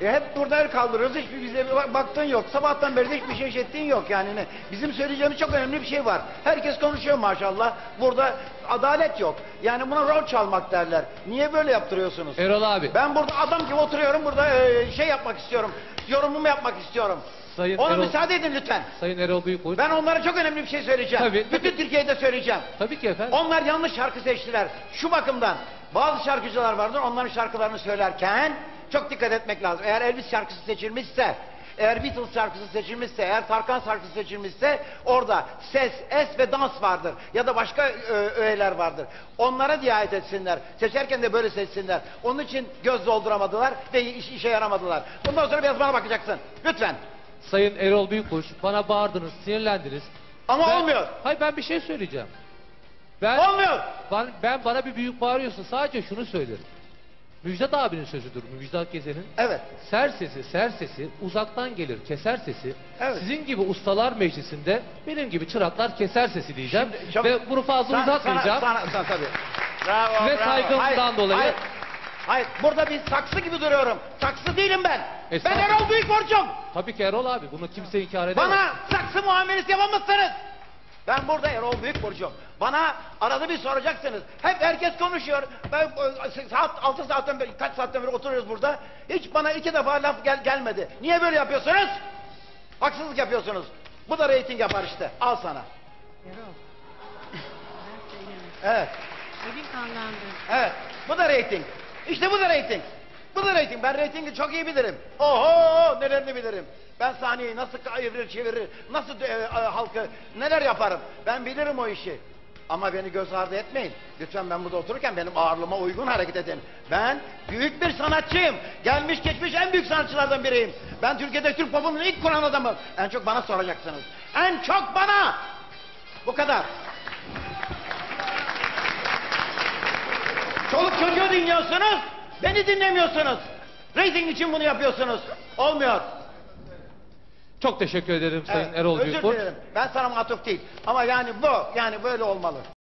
E hep burada el kaldırıyoruz. Hiçbir bize bir bak- baktığın yok. Sabahtan beri de hiçbir şey işittiğin yok yani. Ne? Bizim söyleyeceğimiz çok önemli bir şey var. Herkes konuşuyor maşallah. Burada adalet yok. Yani buna rol çalmak derler. Niye böyle yaptırıyorsunuz? Erol abi. Ben burada adam gibi oturuyorum. Burada e, şey yapmak istiyorum. Yorumumu yapmak istiyorum. Sayın Ona Erol- müsaade edin lütfen. Sayın Erol Büyükburç. Ben onlara çok önemli bir şey söyleyeceğim. Tabii, tabii. Bütün Türkiye'de söyleyeceğim. Tabii ki efendim. Onlar yanlış şarkı seçtiler. Şu bakımdan bazı şarkıcılar vardır onların şarkılarını söylerken çok dikkat etmek lazım. Eğer Elvis şarkısı seçilmişse, eğer Beatles şarkısı seçilmişse, eğer Tarkan şarkısı seçilmişse orada ses, es ve dans vardır. Ya da başka e, öğeler vardır. Onlara riayet etsinler. Seçerken de böyle seçsinler. Onun için göz dolduramadılar ve iş, işe yaramadılar. Bundan sonra biraz bana bakacaksın. Lütfen. Sayın Erol Büyükburç bana bağırdınız, sinirlendiniz. Ama Ben- olmuyor. Hayır ben bir şey söyleyeceğim. Ben, Olmuyor. ben, ben bana bir büyük bağırıyorsun. Sadece şunu söylerim. Müjdat abinin sözüdür Müjdat Gezen'in. Evet. Ser sesi, ser sesi, uzaktan gelir keser sesi. Evet. Sizin gibi ustalar meclisinde benim gibi çıraklar keser sesi diyeceğim. Şimdi çok- Ve bunu fazla Sana- uzatmayacağım. Sana, sana, sana, tabii. Bravo, Ve bravo. saygımdan Hayır, dolayı- Hayır, hayır, burada bir saksı gibi duruyorum. Saksı değilim ben. Ben Estağfurullah. Erol Büyükborcum. Tabii ki Erol abi bunu kimse inkar edemez. Bana saksı muamelesi yapamazsınız. Ben burada Erol Büyükburcu'm. Bana arada bir soracaksınız. Hep herkes konuşuyor. Ben e, saat altı saatten beri, kaç saatten beri oturuyoruz burada. Hiç bana iki defa laf gel, gelmedi. Niye böyle yapıyorsunuz? Haksızlık yapıyorsunuz. Bu da reyting yapar işte. Al sana. Erol. Evet. Evin kanlandı. Evet. Bu da reyting. İşte bu da reyting. Bu da reyting. Ben reytingi çok iyi bilirim. Oho nelerini bilirim. Ben sahneyi nasıl evirir çevirir, nasıl e, e, halkı neler yaparım. Ben bilirim o işi. Ama beni göz ardı etmeyin. Lütfen ben burada otururken benim ağırlığıma uygun hareket edin. Ben büyük bir sanatçıyım. Gelmiş geçmiş en büyük sanatçılardan biriyim. Ben Türkiye'de Türk popunun ilk kuran adamım. En çok bana soracaksınız. En çok bana. Bu kadar. Çoluk çocuğu dinliyorsunuz, beni dinlemiyorsunuz. Rating için bunu yapıyorsunuz. Olmuyor. Çok teşekkür ederim Sayın Erol özür Büyükburç. dilerim. Ben sana matuf değil. Ama yani bu, yani böyle olmalı.